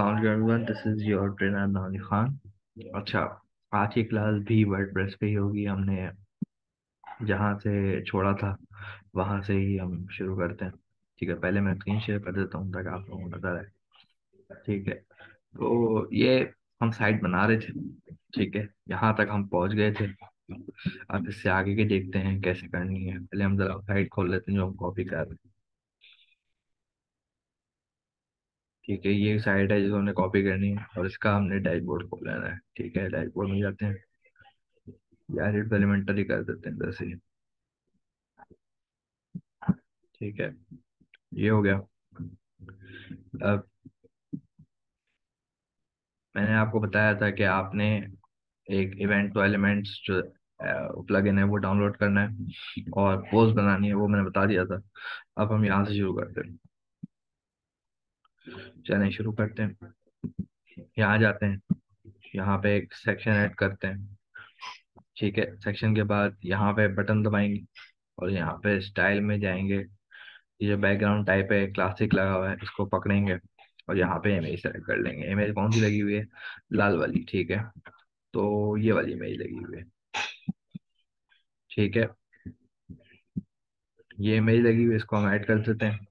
Everyone this is your trainer Nani Khan अच्छा आज की क्लास भी वर्डप्रेस पे ही होगी। हमने जहाँ से छोड़ा था, वहाँ से ही हम शुरू करते हैं। ठीक है, पहले मैं स्क्रीन शेयर कर देता हूँ ताकि आप लोगों को नज़र आए ठीक है तो ये हम साइट बना रहे थे। ठीक है, यहाँ तक हम पहुँच गए थे। अब इससे आगे के देखते हैं कैसे करनी है। पहले हम जरा साइट खोल लेते हैं जो हम कॉपी कर रहे हैं। ठीक है, ये साइट है जिसको हमने कॉपी करनी है और इसका हमने डैशबोर्ड खोल लेना है, ठीक है? डैशबोर्ड में जाते हैं। यार एलिमेंटरी कर देते हैं जैसे ही। ठीक है, ये हो गया। अब मैंने आपको बताया था कि आपने एक इवेंट टू एलिमेंट्स जो प्लगइन है वो डाउनलोड करना है और पोस्ट बनानी है, वो मैंने बता दिया था। अब हम यहाँ से शुरू करते हैं। चलें, शुरू करते हैं। यहाँ जाते हैं। यहाँ पे एक सेक्शन ऐड करते हैं। ठीक है सेक्शन के बाद यहाँ पे बटन दबाएँगे और यहाँ पे स्टाइल में जाएँगे। ये जो बैकग्राउंड टाइप है क्लासिक लगा हुआ है, इसको पकड़ेंगे और यहाँ पे इमेज सेलेक्ट कर लेंगे। इमेज कौन सी लगी हुई है? लाल वाली, ठीक है। तो ये वाली इमेज लगी हुई है। ठीक है। ये इमेज लगी हुई है, इसको हम ऐड कर देते हैं।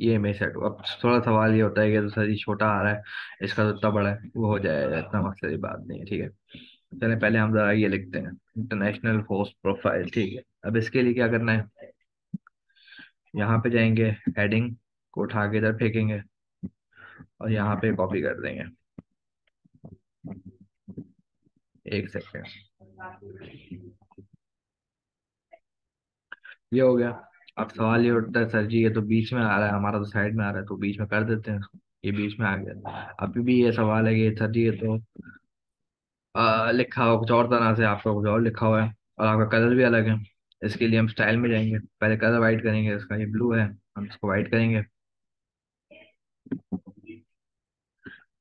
ये इमेज सेट अब थोड़ा सवाल ये होता है कि तो सर ये छोटा आ रहा है, इसका तो इतना बड़ा है, वो हो जाएगा, इतना मसले की बात नहीं है, ठीक है। चले, पहले हम जरा ये लिखते हैं। इंटरनेशनल होस्ट प्रोफ़ाइल ठीक है। अब इसके लिए क्या करना है? यहाँ पे जाएँगे हेडिंग को उठा के इधर फेंकेंगे और यहाँ पे कॉपी कर देंगे। एक सेकेंड ये हो गया। अब सवाल ये उठता है सर जी ये तो बीच में आ रहा है हमारा तो साइड में आ रहा है तो बीच में कर देते हैं। ये बीच में आ गया। अभी भी ये सवाल है कि सर जी ये तो आ, लिखा हुआ कुछ और तरह से आपका कुछ और लिखा हुआ है और आपका कलर भी अलग है इसके लिए हम स्टाइल में जाएँगे। पहले कलर वाइट करेंगे इसका ये ब्लू है हम इसको वाइट करेंगे।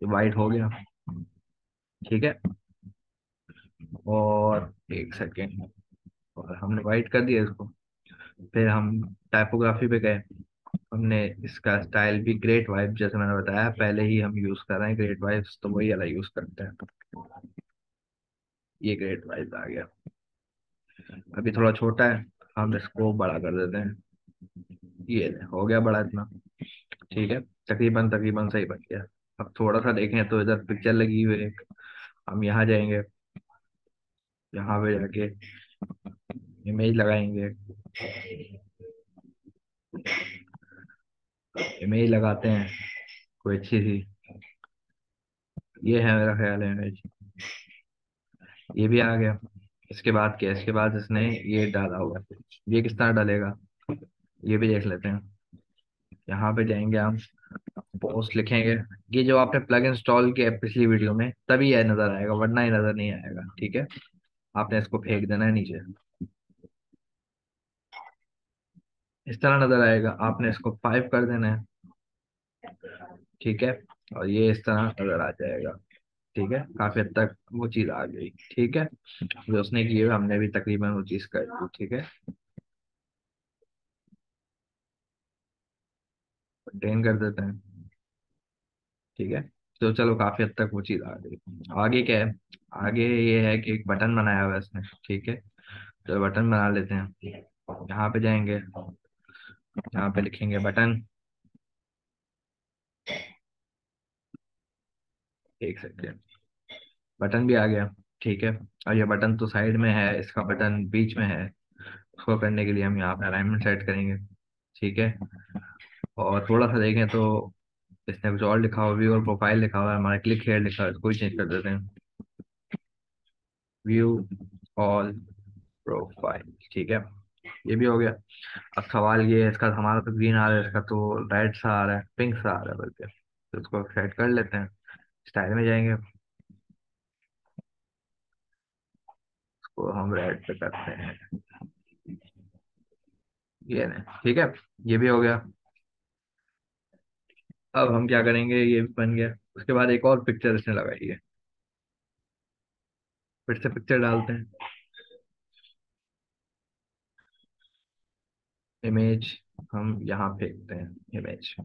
ये वाइट हो गया। ठीक है? और एक सेकेंड। और हमने वाइट कर दिया इसको। फिर हम टाइपोग्राफी पे गए। हमने इसका स्टाइल भी ग्रेट वाइब जैसे मैंने बताया, पहले ही हम यूज़ कर रहे हैं ग्रेट वाइब्स तो वही वाला यूज़ करते हैं। ये ग्रेट वाइब आ गया। अभी थोड़ा छोटा है, हम इसको बड़ा कर देते हैं। ये हो गया बड़ा इतना। ठीक है, तकरीबन तकरीबन सही बन गया। अब थोड़ा सा देखें तो इधर पिक्चर लगी हुई है हम यहाँ जाएँगे, यहाँ पे जाके इमेज लगाएँगे। इमेज लगाते हैं। कोई अच्छी सी। ये है मेरा ख्याल है इमेज ये भी आ गया। इसके बाद क्या? इसके बाद इसने ये डाला हुआ ये किस तरह डालेगा? ये भी देख लेते हैं। यहाँ पे जाएँगे हम। पोस्ट लिखेंगे। ये जो आपने प्लग इंस्टॉल किया पिछली वीडियो में, तभी यह नज़र आएगा, वरना ही नज़र नहीं आएगा। ठीक है? आपने इसको फेंक देना है नीचे। इस तरह नज़र आएगा। आपने इसको फाइव कर देना है। ठीक है? और ये इस तरह नज़र आ जाएगा। ठीक है? काफ़ी हद तक वो चीज़ आ गई। ठीक है? जो उसने की है हमने भी तकरीबन वो चीज़ कर दी ठीक है? ड्रेन कर देते हैं। ठीक है? तो चलो, काफ़ी हद तक वो चीज़ आ गई। आगे क्या है? आगे ये है कि एक बटन बनाया हुआ है इसने। ठीक है? तो बटन बना लेते हैं। यहाँ पे जाएँगे। यहाँ पे लिखेंगे बटन। एक सेकेंड बटन भी आ गया, ठीक है। और ये बटन तो साइड में है, इसका बटन बीच में है। उसको करने के लिए हम यहाँ पे अलाइनमेंट सेट करेंगे, ठीक है। और थोड़ा सा देखें तो इसने कुछ और लिखा हुआ व्यू और प्रोफ़ाइल लिखा हुआ है, हमारा क्लिक हेयर लिखा है इसको चेंज कर देते हैं। व्यू ऑल प्रोफ़ाइल ठीक है। ये भी हो गया। अब सवाल ये है, इसका हमारा तो ग्रीन आ रहा है, इसका तो रेड सा आ रहा है पिंक सा आ रहा है बल्कि। तो इसको सेट कर लेते हैं। स्टाइल में जाएँगे। इसको हम रेड पे करते हैं। ये नहीं ठीक है? ये भी हो गया। अब हम क्या करेंगे? ये भी बन गया। उसके बाद एक और पिक्चर इसने लगाई है। फिर से पिक्चर डालते हैं। इमेज हम यहाँ फेंकते हैं इमेज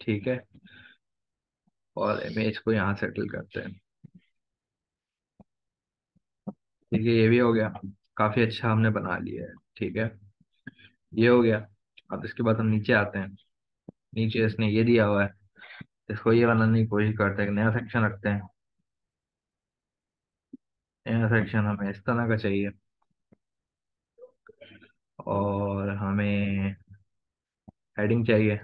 ठीक है? और इमेज को यहाँ सेटल करते हैं। ठीक है, ये भी हो गया। काफ़ी अच्छा हमने बना लिया है, ठीक है? ये हो गया। अब इसके बाद हम नीचे आते हैं। नीचे इसने ये दिया हुआ है। इसको ये बनाने की कोशिश करते हैं नया सेक्शन रखते हैं। नया सेक्शन हमें इस तरह का चाहिए। और हमें हेडिंग चाहिए।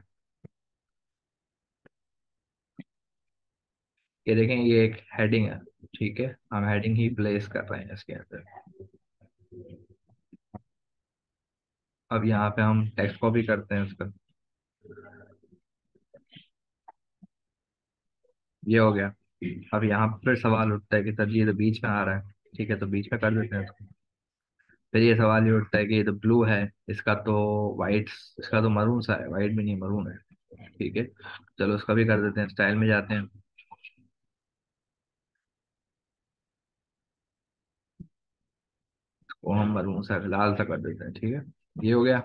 ये देखें, ये एक हेडिंग है, ठीक है? हम हेडिंग ही प्लेस कर रहे हैं इसके अंदर। अब यहाँ पे हम टेक्स्ट कॉपी करते हैं उसका। ये हो गया। अब यहाँ पर सवाल उठता है कि सर ये तो बीच में आ रहा है, ठीक है? तो बीच में कर देते हैं इसको फिर ये सवाल ये उठता है कि ये तो ब्लू है, इसका तो वाइट इसका तो मरून सा है वाइट भी नहीं मरून है। ठीक है, चलो उसका भी कर देते हैं स्टाइल में जाते हैं। वो हम मरून सा, लाल सा कर देते हैं, ठीक है? ये हो गया।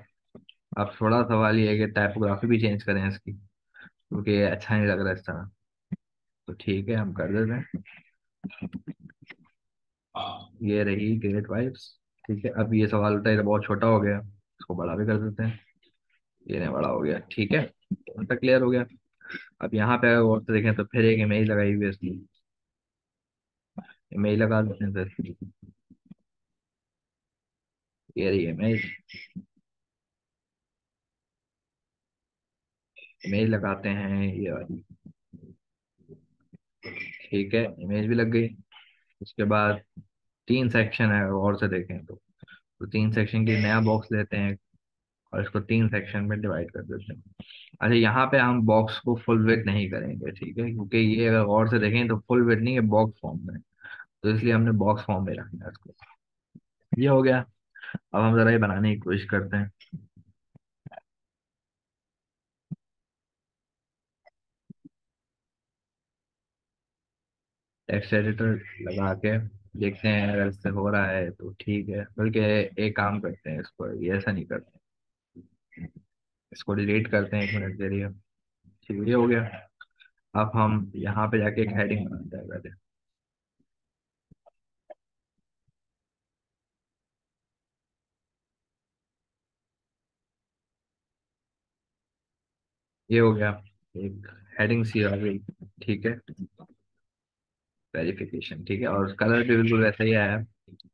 अब थोड़ा सवाल ये है कि टाइपोग्राफी भी चेंज करें इसकी, क्योंकि ये अच्छा नहीं लग रहा इस तरह। तो ठीक है, हम कर देते हैं। ये रही ग्रेट वाइब्स ठीक है, अब ये सवाल उठा है तो बहुत छोटा हो गया, इसको बड़ा भी कर देते हैं। ये नहीं बड़ा हो गया, ठीक है तो क्लियर हो गया। अब यहाँ पे गौर से देखें तो फिर एक इमेज लगाई हुई है इसकी। इमेज लगा देते हैं सर ये रही इमेज इमेज लगाते हैं, ये वाली। ठीक है इमेज भी लग गई। उसके बाद तीन सेक्शन है, और से देखें तो। तो तीन सेक्शन की नया बॉक्स लेते हैं, और इसको तीन सेक्शन में डिवाइड कर देते हैं। अच्छा यहाँ पे हम बॉक्स को फुल वेट नहीं करेंगे, ठीक है? क्योंकि ये अगर और से देखें तो फुल वेट नहीं है बॉक्स फॉर्म में। तो इसलिए हमने बॉक्स फॉर्म में रखना है इसको। ये हो गया। अब हम जरा ये बनाने की कोशिश करते हैं। टेक्स्ट एडिटर लगा के देखते हैं अगर इससे हो रहा है तो ठीक है। बल्कि एक काम करते हैं इसको, ये ऐसा नहीं करते इसको डिलीट करते हैं एक मिनट के लिए। ठीक ये हो गया। अब हम यहाँ पे जाके एक हेडिंग बनाते हैं पहले। ये हो गया। एक हेडिंग सी आ गई। ठीक है। वेरिफिकेशन ठीक है? और कलर भी बिल्कुल वैसा ही आया है।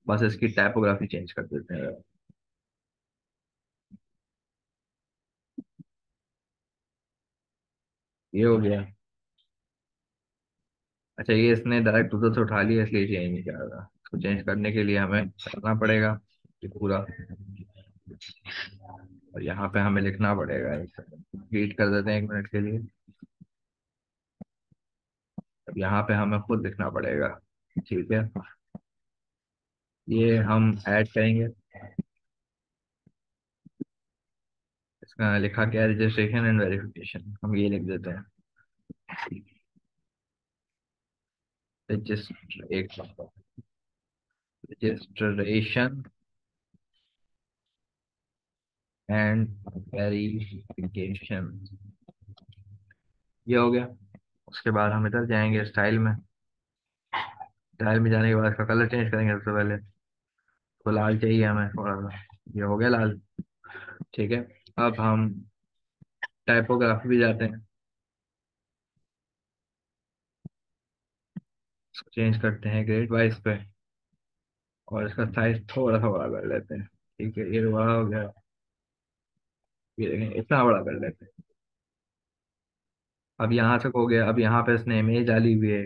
बस इसकी टाइपोग्राफी चेंज कर देते हैं। ये हो गया। अच्छा ये इसने डायरेक्ट उधर से उठा लिया, इसलिए चेंज नहीं कर रहा। इसको चेंज करने के लिए हमें करना पड़ेगा पूरा। और यहाँ पे हमें लिखना पड़ेगा। रीड कर देते हैं एक मिनट के लिए। यहाँ पे हमें खुद लिखना पड़ेगा, ठीक है? ये हम ऐड करेंगे। इसका लिखा क्या रजिस्ट्रेशन एंड वेरिफिकेशन हम ये लिख देते हैं। रजिस्ट्रेशन एंड वेरिफिकेशन ये हो गया। उसके बाद हम इधर जाएँगे स्टाइल में। स्टाइल में जाने के बाद इसका कलर चेंज करेंगे सबसे पहले। तो लाल चाहिए हमें थोड़ा सा। ये हो गया लाल। ठीक है, अब हम टाइपोग्राफी भी जाते हैं। चेंज करते हैं ग्रेड वाइज पे। और इसका साइज़ थोड़ा सा बड़ा कर लेते हैं। ठीक है, ये बड़ा हो गया। ये देखें, इतना बड़ा कर लेते हैं। अब यहाँ तक हो गया, अब यहाँ पे इसने इमेज डाली हुई है।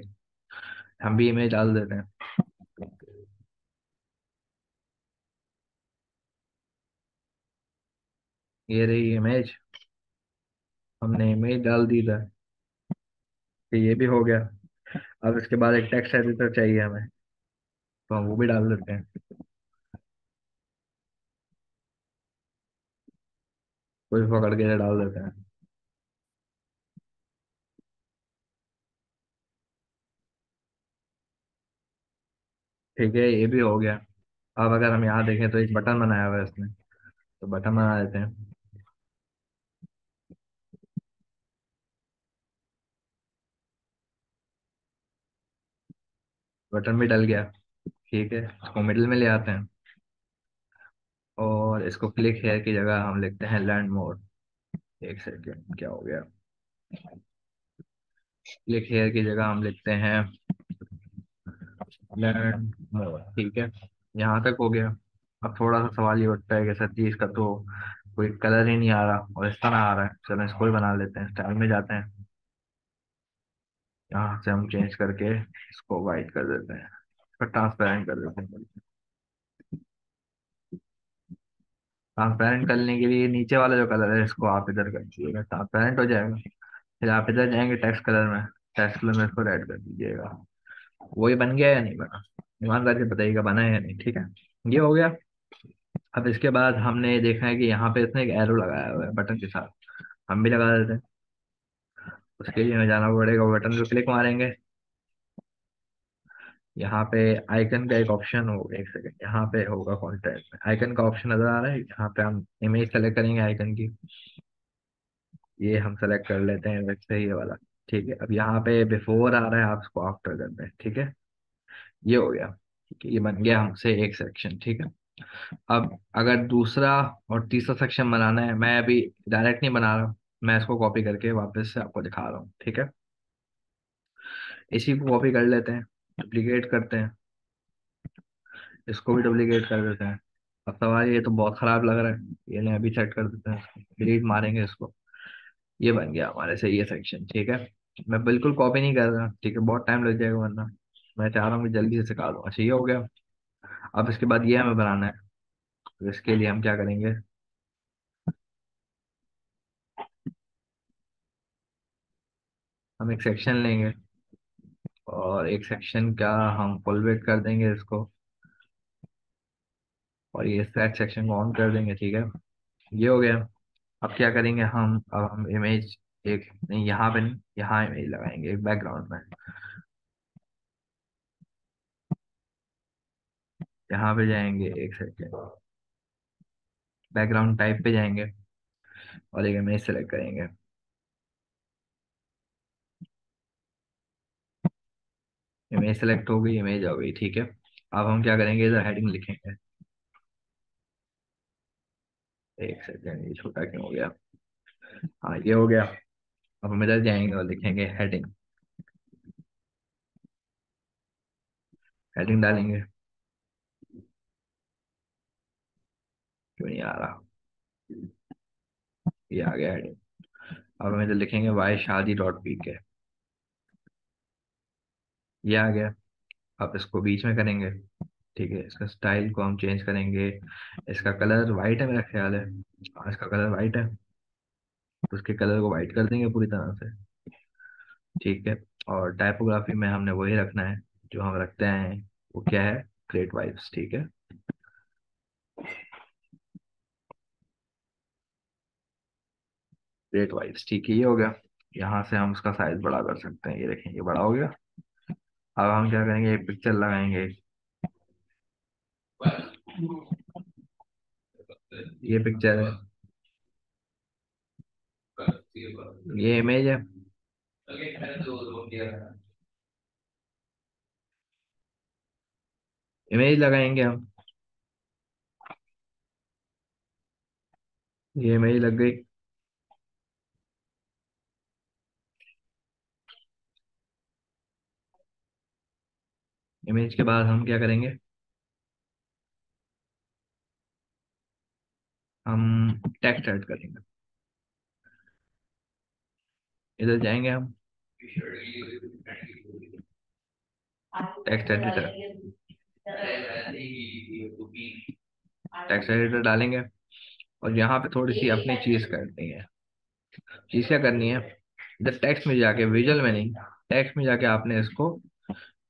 हम भी इमेज डाल देते हैं। ये रही इमेज हमने इमेज डाल दी था। तो ये भी हो गया। अब इसके बाद एक टेक्स्ट एडिटर चाहिए हमें। तो हम वो भी डाल देते हैं। कोई पकड़ के डाल देते हैं। ठीक है, ये भी हो गया। अब अगर हम यहाँ देखें तो एक बटन बनाया हुआ है इसने। तो बटन बना देते हैं। बटन भी डल गया। ठीक है, इसको मिडिल में ले आते हैं। और इसको क्लिक हेयर की जगह हम लिखते हैं लर्न मोर एक सेकेंड क्या हो गया? क्लिक हेयर की जगह हम लिखते हैं मोर ठीक है। यहाँ तक हो गया। अब थोड़ा सा सवाल ये उठता है कि सर जी, इसका तो कोई कलर ही नहीं आ रहा और इस तरह आ रहा है। चलो, इसको भी बना लेते हैं। स्टाइल में जाते हैं। यहाँ से हम चेंज करके इसको वाइट कर देते हैं। इसको ट्रांसपेरेंट कर देते हैं। ट्रांसपेरेंट करने के लिए नीचे वाला जो कलर है, इसको आप इधर कर दीजिएगा। ट्रांसपेरेंट हो जाएगा। फिर आप इधर जाएँगे टेक्स्ट कलर में। टेक्स्ट कलर में इसको रेड कर दीजिएगा। वही बन गया या नहीं बना? ईमानदार से बताइएगा, बना है या नहीं, ठीक है? ये हो गया। अब इसके बाद हमने देखा है कि यहाँ पे इसने एक एरो लगाया हुआ है बटन के साथ। हम भी लगा देते हैं। उसके लिए हमें जाना पड़ेगा बटन पे क्लिक मारेंगे। यहाँ पे आइकन का एक ऑप्शन होगा एक सेकंड यहाँ पे होगा कॉन्टेक्ट आइकन का ऑप्शन नज़र आ रहा है? यहाँ पे हम इमेज सेलेक्ट करेंगे आइकन की। ये हम सेलेक्ट कर लेते हैं, वैसे ही ये वाला। ठीक है, अब यहाँ पे बिफोर आ रहा है, आप इसको आफ्टर कर दें ठीक है? ये हो गया, ठीक है, ये बन गया हमसे एक सेक्शन ठीक है? अब अगर दूसरा और तीसरा सेक्शन बनाना है, मैं अभी डायरेक्ट नहीं बना रहा, मैं इसको कॉपी करके वापस से आपको दिखा रहा हूँ, ठीक है? इसी को कॉपी कर लेते हैं डुप्लीकेट करते हैं। इसको भी डुप्लीकेट कर देते हैं। अब सवाल ये तो बहुत खराब लग रहा है, ये नहीं अभी सेट कर देते हैं डिलीट मारेंगे इसको। ये बन गया हमारे से ये सेक्शन ठीक है? मैं बिल्कुल कॉपी नहीं कर रहा, ठीक है, बहुत टाइम लग जाएगा वरना। मैं चाह रहा हूँ कि जल्दी से सिखा दूँ। अच्छा ये हो गया। अब इसके बाद ये हमें बनाना है। तो इसके लिए हम क्या करेंगे? हम एक सेक्शन लेंगे और एक सेक्शन का हम फुल वेट कर देंगे इसको। और ये सेट सेक्शन को ऑन कर देंगे, ठीक है। ये हो गया। अब क्या करेंगे हम? अब हम इमेज एक नहीं, यहाँ पे नहीं, यहाँ इमेज लगाएँगे, एक बैकग्राउंड में। यहाँ पे जाएँगे एक सेकेंड बैकग्राउंड टाइप पे जाएँगे और एक इमेज सेलेक्ट करेंगे। इमेज सेलेक्ट हो गई इमेज आ गई, ठीक है। अब हम क्या करेंगे, इधर हेडिंग लिखेंगे। एक सेकेंड ये छोटा क्यों हो गया? हाँ ये हो गया। अब हम इधर जाएँगे और लिखेंगे हेडिंग हेडिंग डालेंगे। क्यों नहीं आ रहा? ये आ गया हेडिंग अब हम इधर लिखेंगे वाई शादी डॉट पी के ये आ गया। अब इसको बीच में करेंगे। ठीक है इसका स्टाइल को हम चेंज करेंगे। इसका कलर वाइट है मेरा ख्याल है। हाँ, इसका कलर वाइट है। उसके कलर को वाइट कर देंगे पूरी तरह से। ठीक है, और टाइपोग्राफी में हमने वही रखना है, जो हम रखते हैं, वो क्या है? ग्रेट वाइब्स ठीक है? ग्रेट वाइब्स ठीक है, ये हो गया। यहाँ से हम उसका साइज़ बड़ा कर सकते हैं, ये देखें, ये बड़ा हो गया। अब हम क्या करेंगे पिक्चर लगाएँगे। ये पिक्चर है। ये इमेज है। इमेज लगाएँगे हम। ये इमेज लग गई। इमेज के बाद हम क्या करेंगे? हम टेक्स्ट ऐड करेंगे। इधर जाएँगे हम? टेक्स्ट एडिटर टेक्स्ट एडिटर डालेंगे। और यहाँ पे थोड़ी सी अपनी चीज़ करनी है। चीज़ क्या करनी है। इधर टेक्स्ट में जाके विजुअल में नहीं टेक्स्ट में जाके आपने इसको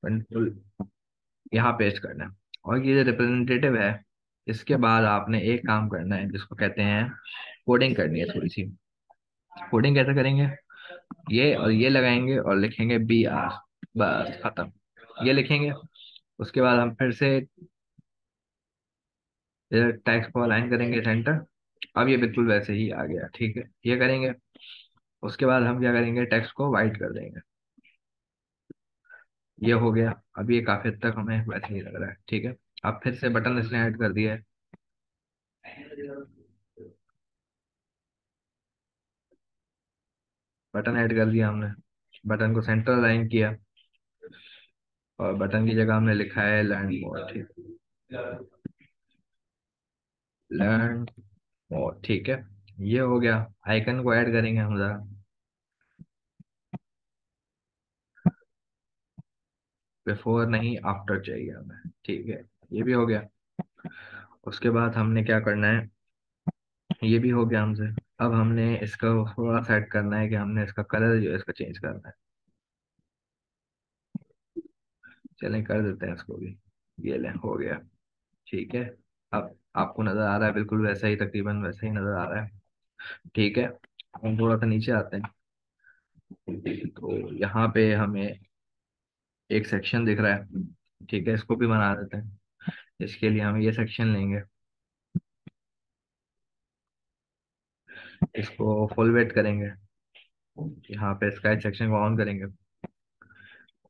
कंट्रोल यहाँ पेस्ट करना है। और ये जो रिप्रेजेंटेटिव है, इसके बाद आपने एक काम करना है, जिसको कहते हैं कोडिंग करनी है थोड़ी सी। कोडिंग कैसे करेंगे? ये और ये लगाएँगे और लिखेंगे बी आर बस खत्म। ये लिखेंगे, उसके बाद हम फिर से टेक्स्ट को अलाइन करेंगे सेंटर अब ये बिल्कुल वैसे ही आ गया, ठीक है, ये करेंगे। उसके बाद हम क्या करेंगे टेक्स्ट को वाइट कर देंगे। ये हो गया, अब ये काफ़ी हद तक हमें वैसे ही लग रहा है, ठीक है। अब फिर से बटन इसने ऐड कर दिया है। बटन ऐड कर दिया हमने। बटन को सेंटर अलाइन किया और बटन की जगह हमने लिखा है लर्न मोर, ठीक। लर्न मोर, ठीक है। ये हो गया। आइकन को ऐड करेंगे हम जरा। बिफोर नहीं, आफ्टर चाहिए हमें, ठीक है। ये भी हो गया। उसके बाद हमने क्या करना है? ये भी हो गया हमसे। अब हमने इसका थोड़ा सेट करना है कि हमने इसका कलर जो है इसका चेंज करना है। चलें, कर देते हैं इसको भी। ये ले, हो गया। ठीक है। अब आपको नज़र आ रहा है, बिल्कुल वैसा ही, तकरीबन वैसा ही नज़र आ रहा है। ठीक है। हम थोड़ा सा नीचे आते हैं। तो यहाँ पे हमें एक सेक्शन दिख रहा है। ठीक है, इसको भी बना देते हैं। इसके लिए हम ये सेक्शन लेंगे। इसको फुल वेट करेंगे। यहाँ पे स्काई सेक्शन को ऑन करेंगे।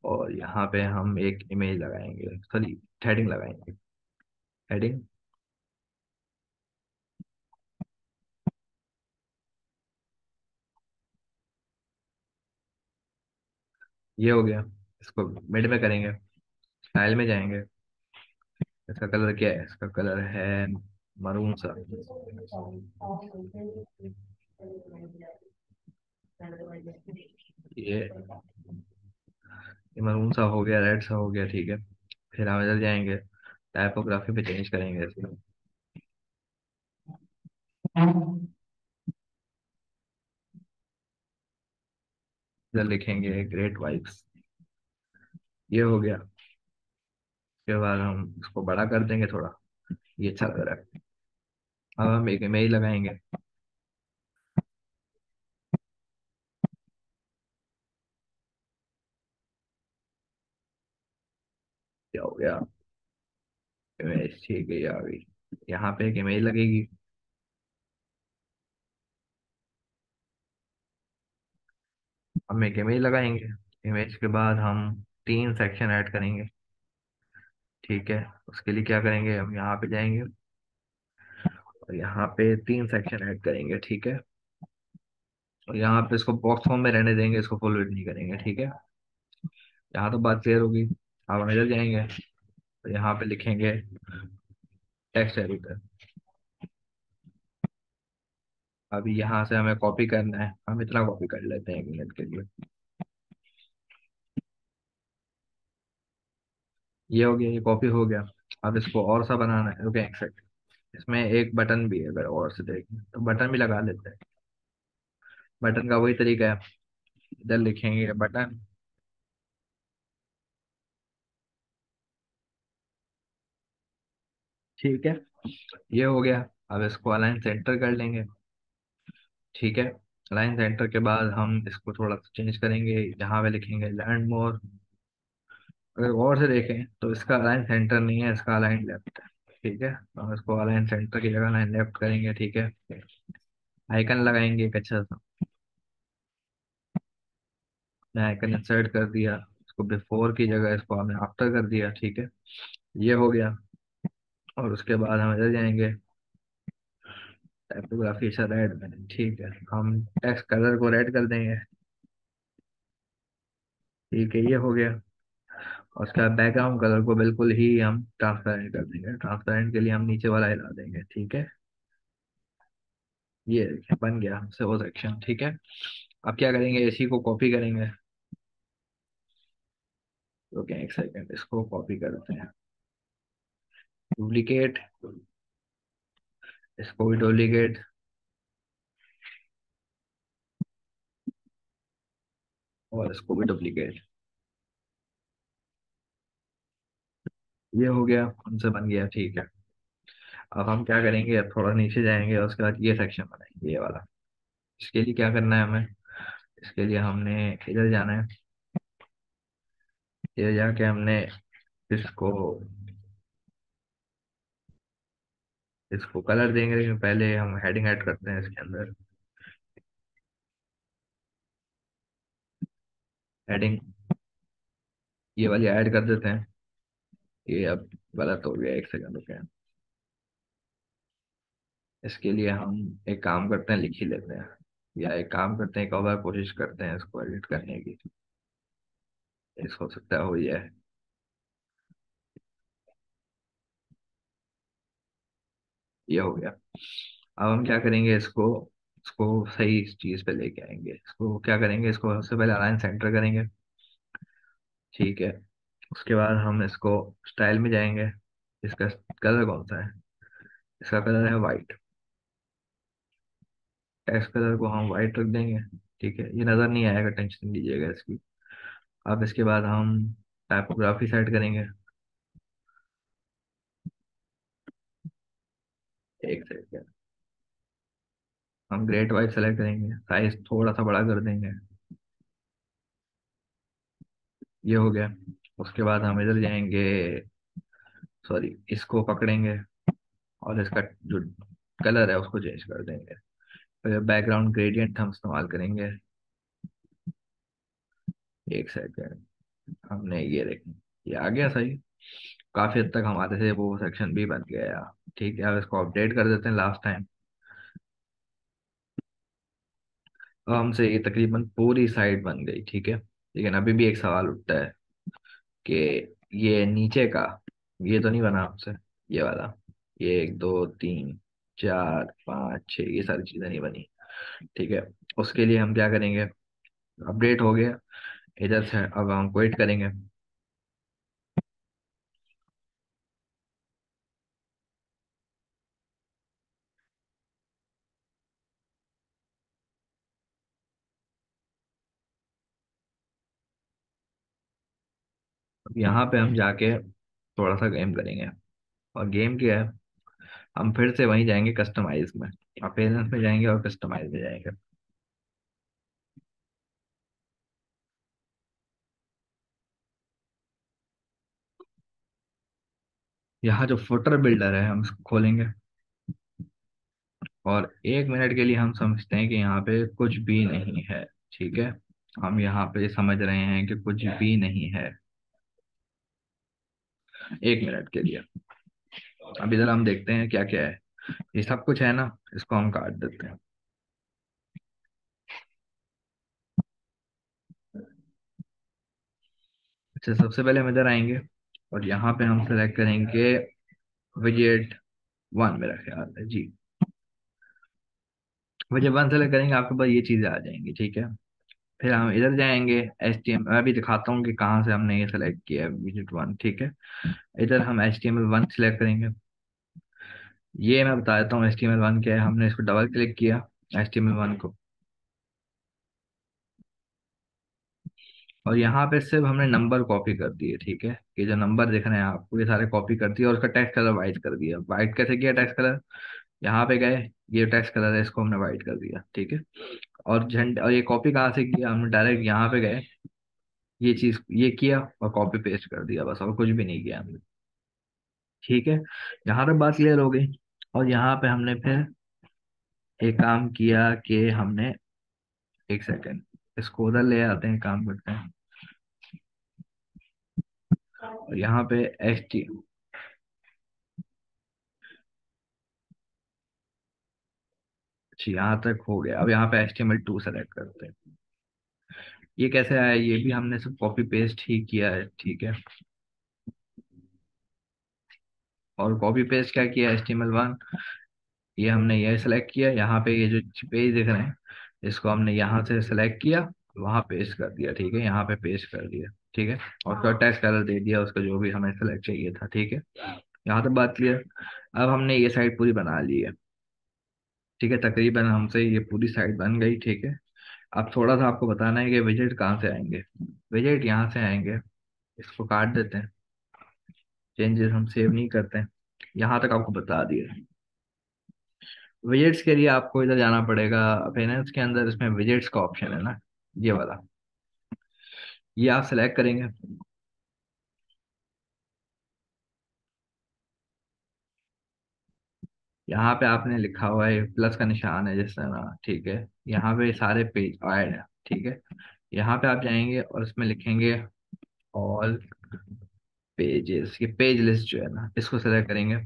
और यहाँ पे हम एक इमेज लगाएँगे। सॉरी हेडिंग लगाएँगे। हेडिंग ये हो गया। इसको मिड में करेंगे। स्टाइल में जाएँगे। इसका कलर क्या है? इसका कलर है मरून सा ये ये मरून सा हो गया रेड सा हो गया ठीक है। फिर हम इधर जाएँगे। टाइपोग्राफी पे चेंज करेंगे इसको। इधर लिखेंगे ग्रेट वाइब्स ये हो गया। उसके बाद हम इसको बड़ा कर देंगे थोड़ा। ये अच्छा लग रहा है। अब हम एक इमेज लगाएँगे। क्या हो गया? इमेज ठीक है, ये आ गई। यहाँ पे एक इमेज लगेगी। हम एक इमेज लगाएँगे। इमेज के बाद हम तीन सेक्शन ऐड करेंगे। ठीक है, उसके लिए क्या करेंगे? हम यहाँ पे जाएँगे। और यहाँ पे तीन सेक्शन ऐड करेंगे, ठीक है? और यहाँ पे इसको बॉक्स फॉर्म में रहने देंगे, इसको फुल वेट नहीं करेंगे, ठीक है? यहाँ तो बात क्लियर होगी। आप हम जाएँगे तो यहाँ पे लिखेंगे टेक्स्ट एडिटर अभी यहाँ से हमें कॉपी करना है। हम इतना कॉपी कर लेते हैं एक मिनट के लिए। ये हो गया, ये कॉपी हो गया। अब इसको और सा बनाना है। रुके एक सेकंड इसमें एक बटन भी है, अगर और से देखें तो बटन भी लगा लेते हैं। बटन का वही तरीका है। इधर लिखेंगे बटन। ठीक है, ये हो गया। अब इसको अलाइन सेंटर कर लेंगे। ठीक है अलाइन सेंटर के बाद हम इसको थोड़ा सा चेंज करेंगे। यहाँ पे लिखेंगे लैंड मोर अगर गौर से देखें तो इसका अलाइन सेंटर नहीं है, इसका अलाइन लेफ़्ट है। ठीक है हम इसको अलाइन सेंटर की जगह अलाइन लेफ़्ट करेंगे, ठीक है? आइकन लगाएँगे, एक अच्छा सा। आइकन इंसर्ट कर दिया, इसको बिफोर की जगह इसको हमने आफ्टर कर दिया, ठीक है? ये हो गया, और उसके बाद हम इधर जाएँगे। टाइपोग्राफी से रेड में, ठीक है? हम टेक्स्ट कलर को रेड कर देंगे। ठीक है, ये हो गया। और उसके बैकग्राउंड कलर को बिल्कुल ही हम ट्रांसपेरेंट कर देंगे। ट्रांसपेरेंट के लिए हम नीचे वाला हिला देंगे, ठीक है? ये बन गया हमसे वो सेक्शन ठीक है? अब क्या करेंगे? इसी को कॉपी करेंगे। ओके, एक सेकेंड इसको कॉपी करते हैं। डुप्लीकेट इसको भी डुप्लीकेट और इसको भी डुप्लीकेट ये हो गया हमसे बन गया, ठीक है। अब हम क्या करेंगे? अब थोड़ा नीचे जाएँगे और उसके बाद ये सेक्शन बनाएँगे, ये वाला। इसके लिए क्या करना है हमें? इसके लिए हमने इधर जाना है? इधर जाके हमने इसको इसको कलर देंगे, लेकिन पहले हम हेडिंग ऐड करते हैं इसके अंदर। हेडिंग ये वाली ऐड कर देते हैं। ये अब गलत हो गया, एक सेकंड रुके इसके लिए हम एक काम करते हैं, लिख ही लेते हैं। या एक काम करते हैं, एक और कोशिश करते हैं इसको एडिट करने की। इस हो सकता है, हो जाए ये हो गया। अब हम क्या करेंगे, इसको इसको सही चीज़ पे लेके आएँगे। इसको क्या करेंगे, इसको सबसे पहले अलाइन सेंटर करेंगे। ठीक है। उसके बाद हम इसको स्टाइल में जाएँगे। इसका कलर कौन सा है? इसका कलर है वाइट टेक्स्ट कलर को हम वाइट रख देंगे, ठीक है? ये नज़र नहीं आएगा टेंशन लीजिएगा इसकी। अब इसके बाद हम टाइपोग्राफी सेट करेंगे। एक सेकेंड हम ग्रेट वाइट सेलेक्ट करेंगे। साइज़ थोड़ा सा बड़ा कर देंगे। ये हो गया। उसके बाद हम इधर जाएँगे सॉरी इसको पकड़ेंगे और इसका जो कलर है उसको चेंज कर देंगे। फिर बैकग्राउंड ग्रेडियंट हम इस्तेमाल करेंगे। एक सेकेंड हमने ये देखें, ये आ गया सही। काफ़ी हद तक हमारे से वो सेक्शन भी बन गया। ठीक है, अब इसको अपडेट कर देते हैं लास्ट टाइम हमसे ये तकरीबन पूरी साइड बन गई, ठीक है? लेकिन अभी भी एक सवाल उठता है। कि ये नीचे का, ये तो नहीं बना आपसे, ये वाला, ये एक, दो, तीन, चार, पाँच छ ये सारी चीज़ें नहीं बनी, ठीक है? उसके लिए हम क्या करेंगे? अपडेट हो गया, इधर से अब हम वेट करेंगे अब यहाँ पे हम जाके थोड़ा सा गेम करेंगे। और गेम क्या है? हम फिर से वहीं जाएँगे कस्टमाइज में। अपेयरेंस में जाएँगे और कस्टमाइज में जाएँगे। यहाँ जो फुटर बिल्डर है, हम इसको खोलेंगे। और एक मिनट के लिए हम समझते हैं कि यहाँ पे कुछ भी नहीं है, ठीक है? हम यहाँ पे समझ रहे हैं कि कुछ भी नहीं है। एक मिनट के लिए। अब इधर हम देखते हैं क्या क्या है। ये सब कुछ है ना, इसको हम काट देते हैं। अच्छा सबसे पहले हम इधर आएँगे और यहाँ पे हम सेलेक्ट करेंगे विजेट वन मेरा ख्याल है, जी। विजेट वन सेलेक्ट करेंगे, आपके पास ये चीज़ें आ जाएँगी, ठीक है? फिर हम इधर जाएँगे एच टी एम मैं भी दिखाता हूँ कि कहाँ से हमने ये सेलेक्ट किया है विज़िट वन ठीक है? इधर हम H T M L one select करेंगे। ये मैं बता देता हूँ H T M L one क्या है, हमने इसको डबल क्लिक किया H T M L one को। और यहाँ पे सिर्फ़ हमने नंबर कॉपी कर दिए, ठीक है? ये जो नंबर दिख रहे हैं आपको ये सारे कॉपी कर दिए और उसका टेक्स्ट कलर वाइट कर दिया। वाइट कैसे किया टेक्स्ट कलर यहाँ पे गए, ये टेक्स्ट कलर है, इसको हमने वाइट कर दिया, ठीक है? और झंडे, और ये कॉपी कहाँ से किया? हमने डायरेक्ट यहाँ पे गए, ये चीज़, ये किया और कॉपी पेस्ट कर दिया बस, और कुछ भी नहीं किया हमने। ठीक है? यहाँ तक बात क्लियर हो गई। और यहाँ पे हमने फिर एक काम किया कि हमने, एक सेकेंड इसको उधर ले आते हैं, काम करते हैं। और यहाँ पे एच टी अच्छा यहाँ तक हो गया। अब यहाँ पे H T M L two select करते हैं। ये कैसे आया? ये भी हमने सब कॉपी पेस्ट ही किया है ठीक है? और कॉपी पेस्ट क्या किया H T M L one ये हमने ये सेलेक्ट किया। यहाँ पे ये जो पेज दिख रहे हैं इसको हमने यहाँ से सेलेक्ट किया वहाँ पेस्ट कर दिया ठीक है? यहाँ पे पेस्ट कर दिया ठीक है? और उसका टेक्स्ट कलर दे दिया उसका जो भी हमें सेलेक्ट चाहिए था ठीक है? यहाँ तक बात क्लियर अब हमने ये साइड पूरी बना ली है। ठीक है, तकरीबन हमसे ये पूरी साइड बन गई, ठीक है। अब थोड़ा सा आपको बताना है कि विज़िट कहाँ से आएँगे। विज़िट यहाँ से आएँगे, इसको काट देते हैं। चेंजेस हम सेव नहीं करते हैं। यहाँ तक आपको बता दिया विजिट्स के लिए आपको इधर जाना पड़ेगा फाइनेंस के अंदर इसमें विजिट्स का ऑप्शन है ना, ये वाला। ये आप सेलेक्ट करेंगे। यहाँ पे आपने लिखा हुआ है, प्लस का निशान है जिस तरह, ठीक है? यहाँ पे सारे पेज ऐड है, ठीक है? यहाँ पे आप जाएँगे और इसमें लिखेंगे ऑल पेजेस ये पेज लिस्ट जो है ना, इसको सेलेक्ट करेंगे,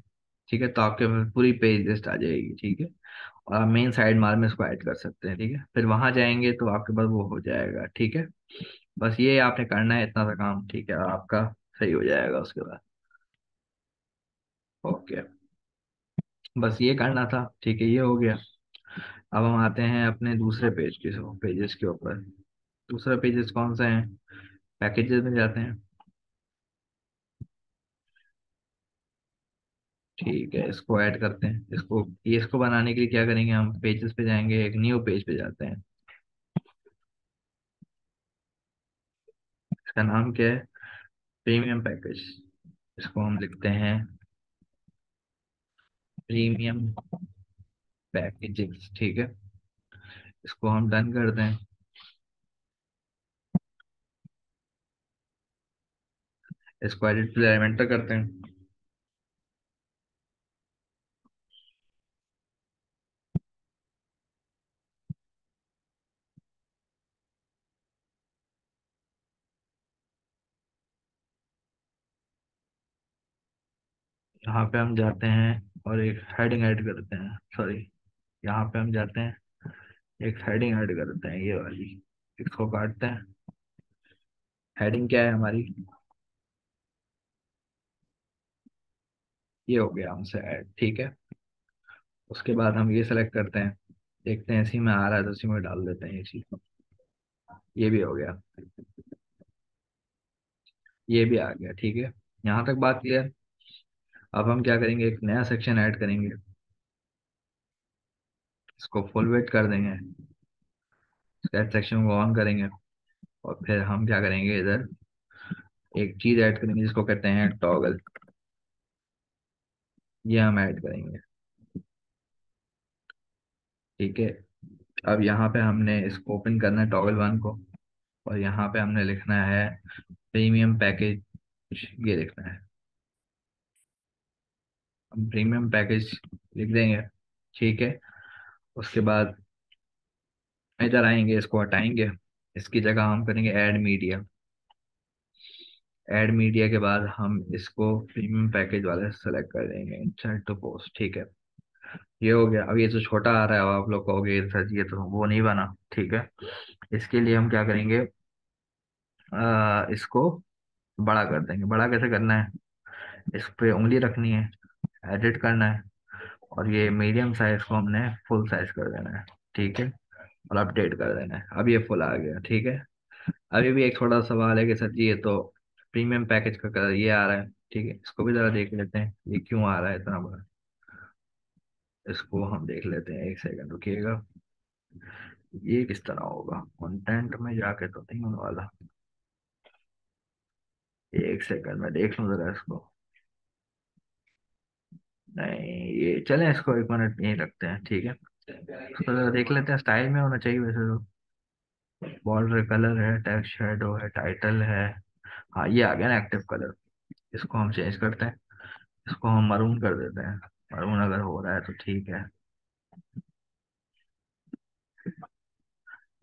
ठीक है? तो आपके पास पूरी पेज लिस्ट आ जाएगी, ठीक है? और आप मेन साइड मार में इसको ऐड कर सकते हैं, ठीक है? फिर वहाँ जाएँगे तो आपके पास वो हो जाएगा, ठीक है? बस ये आपने करना है, इतना सा काम, ठीक है? आपका सही हो जाएगा उसके बाद। ओके। बस ये करना था, ठीक है, ये हो गया। अब हम आते हैं अपने दूसरे पेज के पेजेस के ऊपर। दूसरा पेजेस कौन सा है? पैकेजेस में जाते हैं। ठीक है, इसको ऐड करते हैं। इसको, ये इसको बनाने के लिए क्या करेंगे हम? पेजेस पे जाएँगे, एक न्यू पेज पे जाते हैं। इसका नाम क्या है? प्रीमियम पैकेज इसको हम लिखते हैं। प्रीमियम पैकेजिंग ठीक है? इसको हम डन कर दें। इसको एडिट एलिमेंटर करते हैं। यहाँ पे हम जाते हैं। और एक हेडिंग ऐड करते हैं। सॉरी यहाँ पे हम जाते हैं। एक हेडिंग ऐड करते हैं, ये वाली। इसको काटते हैं। हेडिंग क्या है हमारी? ये हो गया हमसे ऐड ठीक है। उसके बाद हम ये सेलेक्ट करते हैं। देखते हैं इसी में आ रहा है तो इसी में डाल देते हैं ये चीज़। ये भी हो गया। ये भी आ गया, ठीक है। यहाँ तक बात क्लियर अब हम क्या करेंगे? एक नया सेक्शन ऐड करेंगे। इसको फुल वेट कर देंगे। स्केच सेक्शन को ऑन करेंगे। और फिर हम क्या करेंगे इधर? एक चीज़ ऐड करेंगे जिसको कहते हैं टॉगल ये हम ऐड करेंगे। ठीक है? अब यहाँ पे हमने इसको ओपन करना है टॉगल वन को। और यहाँ पे हमने लिखना है प्रीमियम पैकेज ये लिखना है। हम प्रीमियम पैकेज लिख देंगे ठीक है? उसके बाद इधर आएँगे इसको हटाएँगे। इसकी जगह हम करेंगे ऐड मीडिया ऐड मीडिया के बाद हम इसको प्रीमियम पैकेज वाले सेलेक्ट कर देंगे इंसर्ट टू पोस्ट ठीक है? ये हो गया। अब ये तो छोटा आ रहा है आप लोग कहोगे सर ये तो वो नहीं बना। ठीक है? इसके लिए हम क्या करेंगे? आ, इसको बड़ा कर देंगे। बड़ा कैसे करना है? इस पे उंगली रखनी है। एडिट करना है और ये मीडियम साइज़ को हमने फुल साइज़ कर देना है, ठीक है? और अपडेट कर देना है। अब ये फुल आ गया, ठीक है? अभी भी एक छोटा सवाल है कि सर जी, ये तो प्रीमियम पैकेज का कलर ये आ रहा है, ठीक है? इसको भी जरा देख लेते हैं, ये क्यों आ रहा है इतना बड़ा? इसको हम देख लेते हैं, एक सेकंड रुकिएगा। ये किस तरह होगा? कंटेंट में जाके तो नहीं होने वाला। एक सेकंड में देख लूँ जरा इसको। नहीं ये चलें इसको एक मिनट, यहीं रखते हैं, ठीक है? जरा देख लेते हैं, स्टाइल में होना चाहिए वैसे तो। बॉर्डर कलर है, टेक्स्ट शेडो है, टाइटल है। हाँ ये आ गया ना एक्टिव कलर। इसको हम चेंज करते हैं। इसको हम मरून कर देते हैं। मरून अगर हो रहा है तो ठीक है।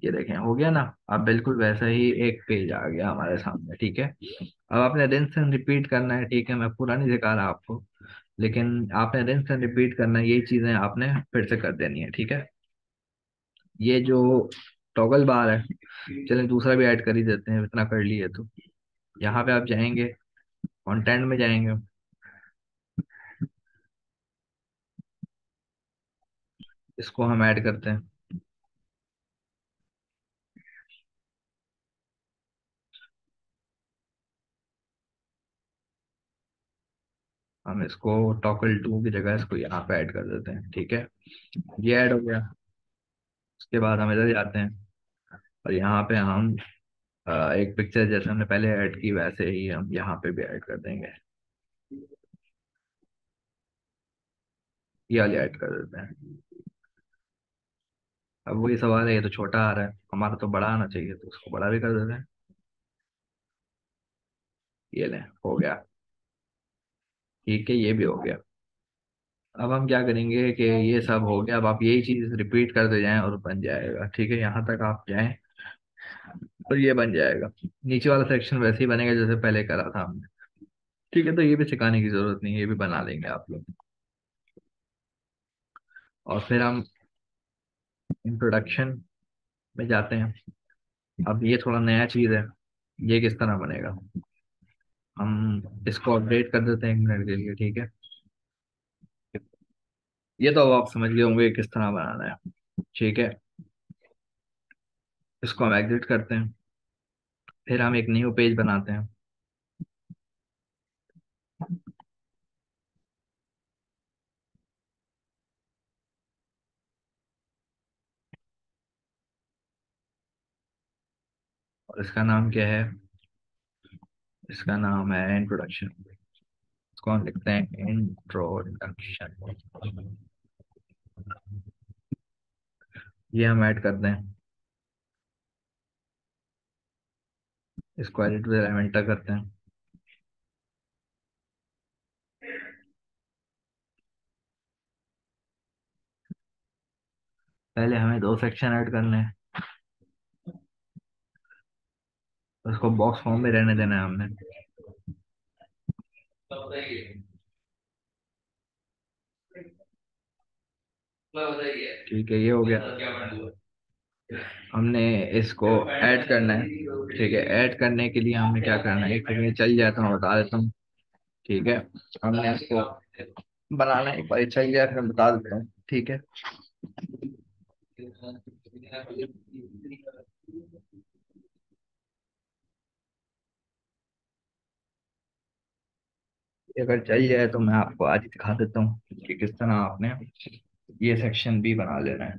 ये देखें, हो गया ना? अब बिल्कुल वैसा ही एक पेज आ गया हमारे सामने, ठीक है? अब आपने रिंस एंड रिपीट करना है, ठीक है? मैं पूरा नहीं दिखा रहा आपको। लेकिन आपने रिंस एंड रिपीट करना यही चीज़ें आपने फिर से कर देनी है, ठीक है? ये जो टॉगल बार है चलें दूसरा भी ऐड कर ही देते हैं, इतना कर लिए तो। यहाँ पे आप जाएँगे कंटेंट में जाएँगे। इसको हम ऐड करते हैं। हम इसको टॉकल टू की जगह इसको यहाँ पे ऐड कर देते हैं, ठीक है? ये ऐड हो गया। उसके बाद हम इधर जाते हैं और यहाँ पे हम एक पिक्चर जैसे हमने पहले ऐड की, वैसे ही हम यहाँ पे भी ऐड कर देंगे। ये वाली ऐड कर देते हैं। अब वही सवाल है, ये तो छोटा आ रहा है। हमारा तो बड़ा आना चाहिए तो उसको बड़ा भी कर देते हैं। ये लें, हो गया। ठीक है, ये भी हो गया। अब हम क्या करेंगे कि ये सब हो गया, अब आप यही चीज़ रिपीट करते जाएँ और बन जाएगा, ठीक है? यहाँ तक आप जाएँ तो ये बन जाएगा। नीचे वाला सेक्शन वैसे ही बनेगा जैसे पहले करा था हमने। ठीक है तो ये भी सिखाने की ज़रूरत नहीं है, ये भी बना लेंगे आप लोग। और फिर हम इंट्रोडक्शन में जाते हैं। अब ये थोड़ा नया चीज़ है, ये किस तरह बनेगा? हम इसको अपडेट कर देते हैं एक मिनट के लिए, ठीक है? ये तो आप समझ गए होंगे किस तरह बनाना है, ठीक है? इसको हम एग्जिट करते हैं, फिर हम एक न्यू पेज बनाते हैं। और इसका नाम क्या है? इसका नाम है इंट्रोडक्शन इसको हम लिखते हैं इंट्रोडक्शन ये हम ऐड करते हैं. इसको एडिट विद एलिमेंटर करते हैं. पहले हमें दो सेक्शन ऐड करने हैं. उसको बॉक्स फॉर्म में रहने देना है हमने। ठीक है, ये हो गया। हमने इसको ऐड करना है। ठीक है ऐड करने के लिए हमें क्या करना है? एक सेकंड चल जाता हूँ, बता देता हूँ। ठीक है, हमने इसको बनाना एक बार चल जाए फिर बता देता हूँ। ठीक है। अगर चल जाए तो मैं आपको आज दिखा देता हूँ कि किस तरह आपने ये सेक्शन भी बना लेना है।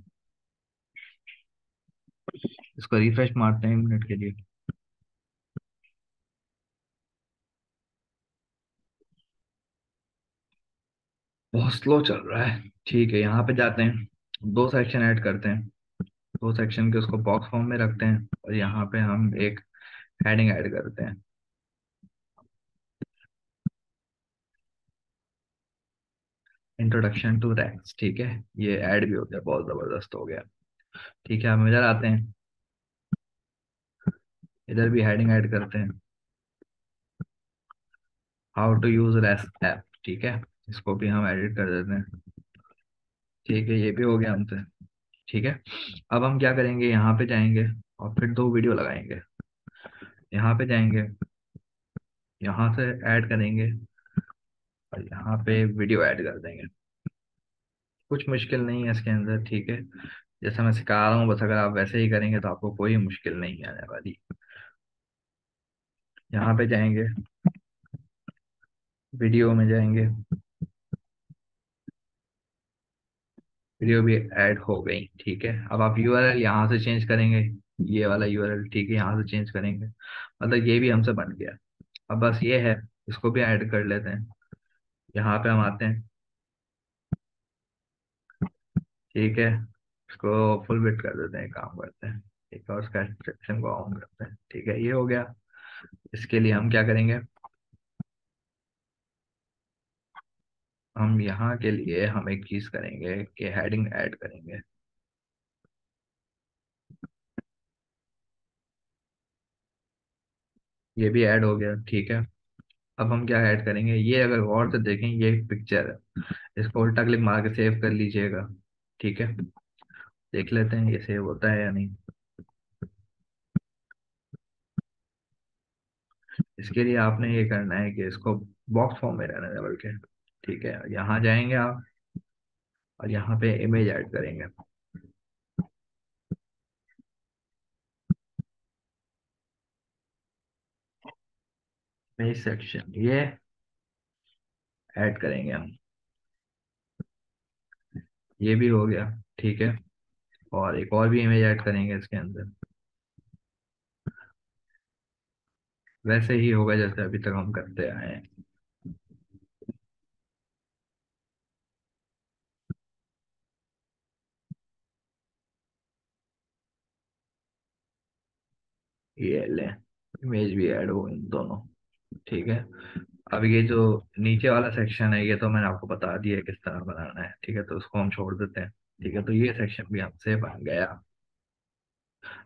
इसको रिफ्रेश मारते हैं मिनट के लिए। बहुत स्लो चल रहा है। ठीक है, यहाँ पे जाते हैं। दो सेक्शन ऐड करते हैं। दो सेक्शन के उसको बॉक्स फॉर्म में रखते हैं और यहाँ पे हम एक हेडिंग ऐड करते हैं। इंट्रोडक्शन टू रैंक्स ठीक है? ये ऐड भी हो गया, बहुत ज़बरदस्त हो गया। ठीक है, हम इधर आते हैं। इधर भी हेडिंग ऐड करते हैं। How to use rest app ठीक है? इसको भी हम एडिट कर देते हैं। ठीक है, ये भी हो गया हमसे। ठीक है? अब हम क्या करेंगे? यहाँ पे जाएँगे और फिर दो वीडियो लगाएँगे। यहाँ पे जाएँगे। यहाँ से ऐड करेंगे। और यहाँ पे वीडियो ऐड कर देंगे। कुछ मुश्किल नहीं है इसके अंदर, ठीक है? जैसे मैं सिखा रहा हूँ, बस अगर आप वैसे ही करेंगे तो आपको कोई मुश्किल नहीं आने वाली। यहाँ पे जाएँगे। वीडियो में जाएँगे। वीडियो भी ऐड हो गई, ठीक है? अब आप यू यूआरएल यहाँ से चेंज करेंगे। ये वाला यू यूआरएल ठीक है, यहाँ से चेंज करेंगे। मतलब ये भी हमसे बन गया। अब बस ये है, इसको भी ऐड कर लेते हैं। यहाँ पे हम आते हैं। ठीक है, इसको फुल बिट कर देते हैं, काम करते हैं। ठीक है उसका एक्सट्रैक्शन को ऑन करते हैं। ठीक है, ये हो गया। इसके लिए हम क्या करेंगे? हम यहाँ के लिए हम एक चीज़ करेंगे कि हेडिंग ऐड करेंगे। ये भी ऐड हो गया, ठीक है। अब हम क्या ऐड करेंगे? ये अगर गौर से देखें, ये पिक्चर है। इसको उल्टा क्लिक मार के सेव कर लीजिएगा, ठीक है? देख लेते हैं ये सेव होता है या नहीं। इसके लिए आपने ये करना है कि इसको बॉक्स फॉर्म में रहने दें बल्कि, ठीक है? यहाँ जाएँगे आप और यहाँ पे इमेज ऐड करेंगे। इमेज सेक्शन ये ऐड करेंगे हम। ये भी हो गया, ठीक है। और एक और भी इमेज ऐड करेंगे इसके अंदर। वैसे ही होगा जैसे अभी तक हम करते आए हैं। ये ले इमेज भी ऐड हो इन दोनों। ठीक है। अब ये जो नीचे वाला सेक्शन है, ये तो मैंने आपको बता दिया है किस तरह बनाना है, ठीक है तो उसको हम छोड़ देते हैं, ठीक है। तो ये सेक्शन भी हमसे बन गया।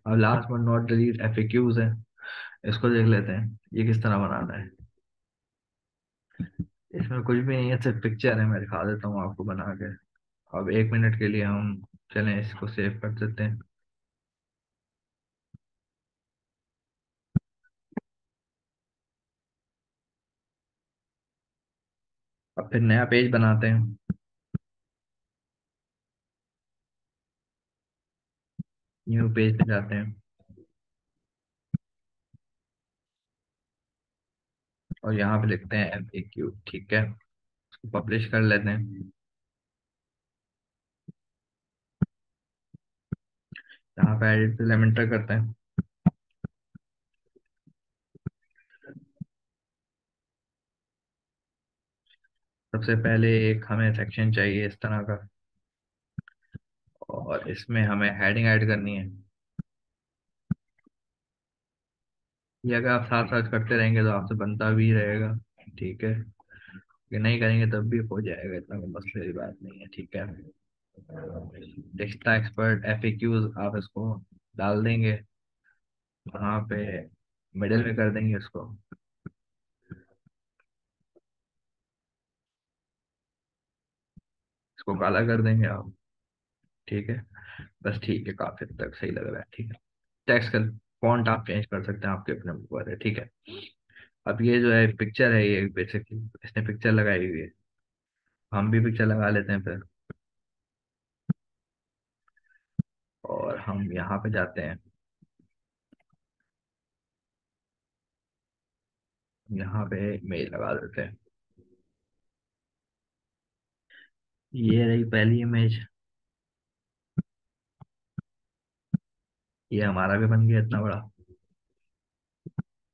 अब last but not least FAQs है। इसको देख लेते हैं, ये किस तरह बनाना है। इसमें कुछ भी नहीं है, सिर्फ़ पिक्चर है, मैं दिखा देता हूँ आपको बना के। अब एक मिनट के लिए हम चलें, इसको सेव कर देते हैं। अब फिर नया पेज बनाते हैं। न्यू पेज पे जाते हैं। और यहाँ पे लिखते हैं एफ़ क्यू ठीक है? पब्लिश कर लेते हैं। यहाँ पे एडिट एलिमेंटर करते हैं। सबसे पहले एक हमें सेक्शन चाहिए इस तरह का। और इसमें हमें हेडिंग ऐड करनी है। ये अगर आप साथ साथ करते रहेंगे तो आपसे बनता भी रहेगा, ठीक है? कि नहीं करेंगे तब भी हो जाएगा, इतना कोई मसले की बात नहीं है, ठीक है? डेस्टा एक्सपर्ट एफ़ आप इसको डाल देंगे, वहाँ पे मिडिल में कर देंगे इसको। इसको काला कर देंगे आप। ठीक है? बस ठीक है, काफ़ी तक सही लग रहा है, ठीक है? टेक्स्ट का फॉन्ट आप चेंज कर सकते हैं आपके अपने ऊपर है, ठीक है? अब ये जो है पिक्चर है ये बेसिकली इसने पिक्चर लगाई हुई है। हम भी पिक्चर लगा लेते हैं फिर। और हम यहाँ पे जाते हैं। यहाँ पे इमेज लगा देते हैं। ये रही पहली इमेज। ये हमारा भी बन गया इतना बड़ा।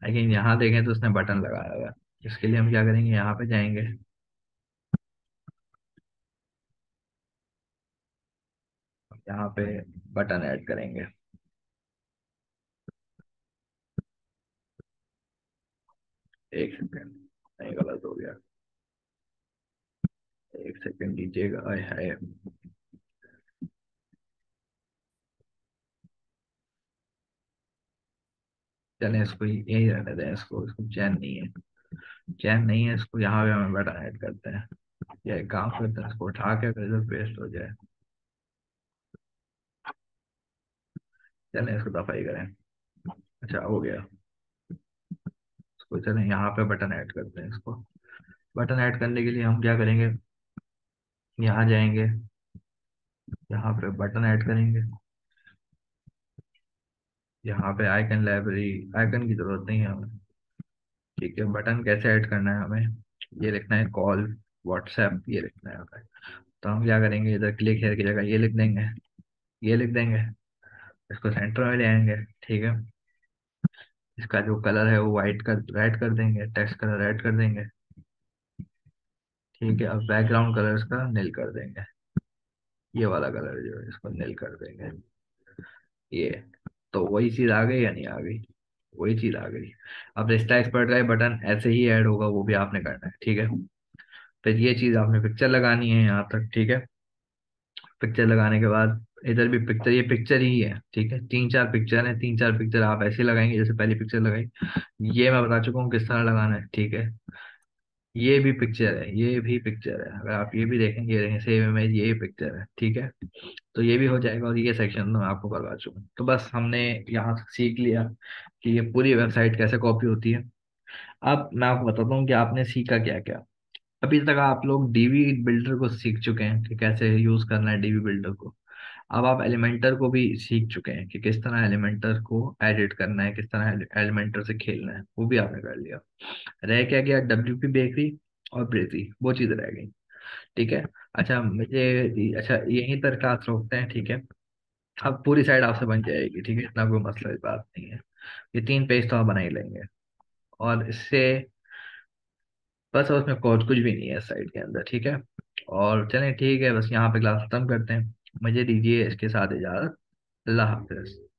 लेकिन यहाँ देखें तो उसने बटन लगाया हुआ है। इसके लिए हम क्या करेंगे? यहाँ पे जाएँगे। यहाँ पे बटन ऐड करेंगे। एक सेकेंड नहीं गलत हो गया एक सेकेंड दीजिएगा हाय चलें इसको, यही रहने दें इसको इसको चैन नहीं है। चैन नहीं है, इसको यहाँ पे हमें बटन ऐड करते हैं। या काम करते हैं, इसको उठा के अगर इधर पेस्ट हो जाए। चलें इसको दफाई करें। अच्छा हो गया। इसको चलें, यहाँ पे बटन ऐड करते हैं इसको। बटन ऐड करने के लिए हम क्या करेंगे? यहाँ जाएँगे। यहाँ पे बटन ऐड करेंगे। यहाँ पे आइकन लाइब्रेरी आइकन की ज़रूरत नहीं है हमें। ठीक है बटन कैसे ऐड करना है हमें? ये लिखना है कॉल व्हाट्सएप ये लिखना है हमें। तो हम क्या करेंगे, इधर क्लिक हेयर की जगह ये लिख देंगे। ये लिख देंगे। इसको सेंटर में ले आएँगे, ठीक है। इसका जो कलर है वो वाइट कर रेड कर देंगे टेक्स्ट कलर रेड कर देंगे। ठीक है अब बैकग्राउंड कलर इसका नील कर देंगे। ये वाला कलर जो है, इसको नील कर देंगे। ये तो वही चीज़ आ गई या नहीं आ गई? वही चीज़ आ गई। अब रिश्ता एक्सपर्ट का बटन ऐसे ही ऐड होगा, वो भी आपने करना है, ठीक है? फिर ये चीज़ आपने पिक्चर लगानी है यहाँ तक, ठीक है? पिक्चर लगाने के बाद इधर भी पिक्चर ये पिक्चर ही है, ठीक है? तीन चार पिक्चर है, तीन चार पिक्चर आप ऐसे लगाएँगे, जैसे पहली पिक्चर लगाई। ये मैं बता चुका हूँ किस तरह लगाना है, ठीक है? ये भी पिक्चर है, ये भी पिक्चर है। अगर आप ये भी देखेंगे ये देखें सेम इमेज ये पिक्चर है, ठीक है? तो ये भी हो जाएगा और ये सेक्शन तो मैं आपको करवा चुका। तो बस हमने यहाँ सीख लिया कि ये पूरी वेबसाइट कैसे कॉपी होती है। अब मैं आपको बताता हूँ कि आपने सीखा क्या क्या? अभी तक आप लोग डीवी बिल्डर को सीख चुके हैं कि कैसे यूज़ करना है डीवी बिल्डर को। अब आप एलिमेंटर को भी सीख चुके हैं कि किस तरह एलिमेंटर को एडिट करना है, किस तरह एलिमेंटर से खेलना है, वो भी आपने कर लिया। रह क्या गया? डब्ल्यू पी बेकरी और ब्रेजी वो चीज़ रह गई। ठीक है? अच्छा मुझे अच्छा यहीं पर क्लास रोकते हैं, ठीक है? अब पूरी साइड आपसे बन जाएगी, ठीक है? इतना कोई मसला बात नहीं है। ये तीन पेज तो आप बना ही लेंगे। और इससे बस उसमें कोड कुछ भी नहीं है साइड के अंदर, ठीक है? और चलें ठीक है, बस यहाँ पे क्लास खत्म करते हैं। मुझे दीजिए इसके साथ इजाज़त। अल्लाह हाफिज़।